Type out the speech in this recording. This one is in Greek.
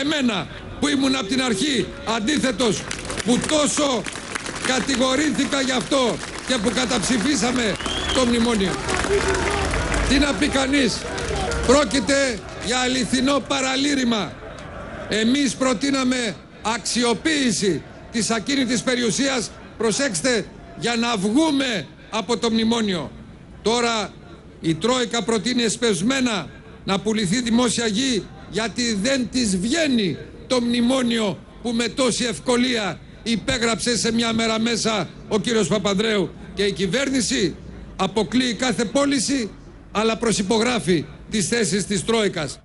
εμένα που ήμουν από την αρχή αντίθετος που τόσο κατηγορήθηκα γι' αυτό και που καταψηφίσαμε το μνημόνιο. Τι να πει κανείς, πρόκειται για αληθινό παραλήρημα. Εμείς προτείναμε αξιοποίηση της ακίνητης περιουσίας, προσέξτε, για να βγούμε από το μνημόνιο. Τώρα η Τρόικα προτείνει εσπευσμένα να πουληθεί δημόσια γη γιατί δεν της βγαίνει το μνημόνιο που με τόση ευκολία υπέγραψε σε μια μέρα μέσα ο κύριος Παπανδρέου και η κυβέρνηση αποκλείει κάθε πώληση αλλά προσυπογράφει τις θέσεις της Τρόικας.